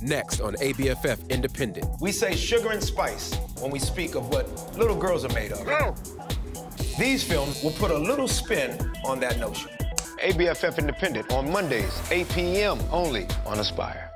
Next on ABFF Independent. We say sugar and spice when we speak of what little girls are made of. These films will put a little spin on that notion. ABFF Independent on Mondays, 8 p.m. only on Aspire.